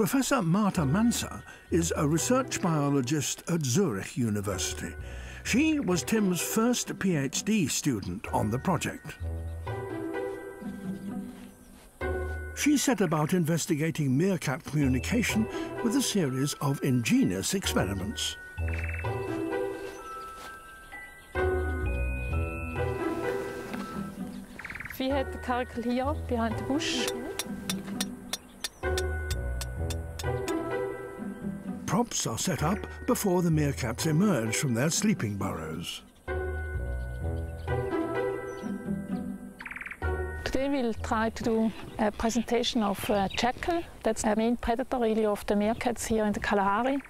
Professor Marta Manser is a research biologist at Zurich University. She was Tim's first PhD student on the project. She set about investigating meerkat communication with a series of ingenious experiments. We had the caracal here behind the bush. Props are set up before the meerkats emerge from their sleeping burrows. Today we'll try to do a presentation of uh, jackal. That's the main predator really of the meerkats here in the Kalahari.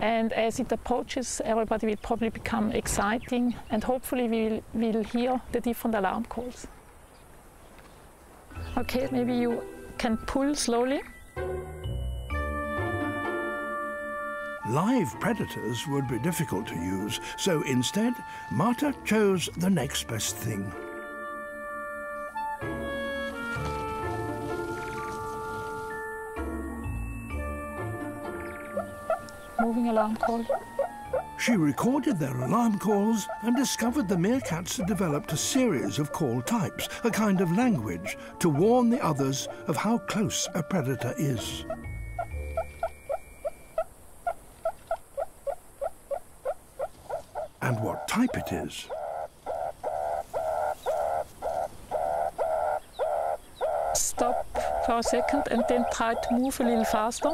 And as it approaches, everybody will probably become exciting and hopefully we will will hear the different alarm calls. Okay, maybe you can pull slowly. Live predators would be difficult to use, so instead, Marta chose the next best thing. Moving alarm call. She recorded their alarm calls and discovered the meerkats had developed a series of call types, a kind of language, to warn the others of how close a predator is. And what type it is. Stop for a second and then try to move a little faster.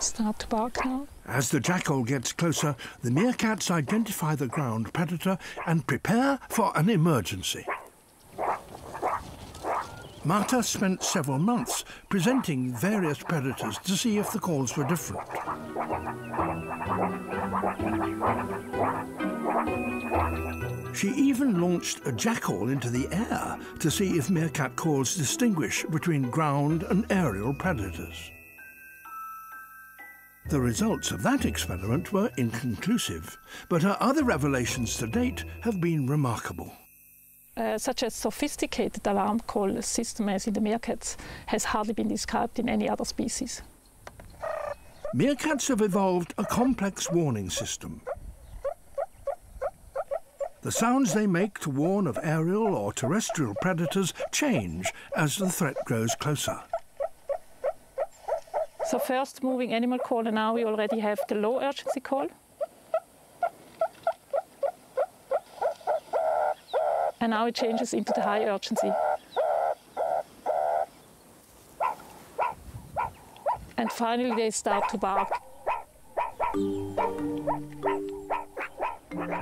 Start to bark now. As the jackal gets closer, the meerkats identify the ground predator and prepare for an emergency. Marta spent several months presenting various predators to see if the calls were different. She even launched a jackal into the air to see if meerkat calls distinguish between ground and aerial predators. The results of that experiment were inconclusive, but her other revelations to date have been remarkable. Uh, such a sophisticated alarm call system as in the meerkats has hardly been described in any other species. Meerkats have evolved a complex warning system. The sounds they make to warn of aerial or terrestrial predators change as the threat grows closer. So first moving animal call and now we already have the low urgency call. And now it changes into the high urgency. And finally they start to bark.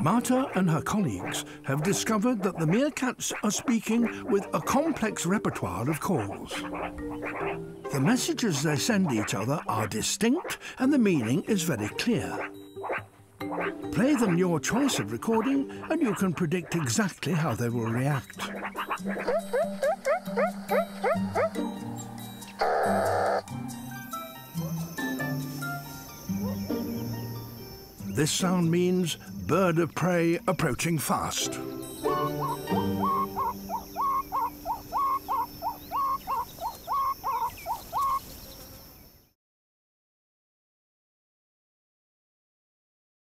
Marta and her colleagues have discovered that the meerkats are speaking with a complex repertoire of calls. The messages they send each other are distinct and the meaning is very clear. Play them your choice of recording and you can predict exactly how they will react. This sound means bird of prey approaching fast.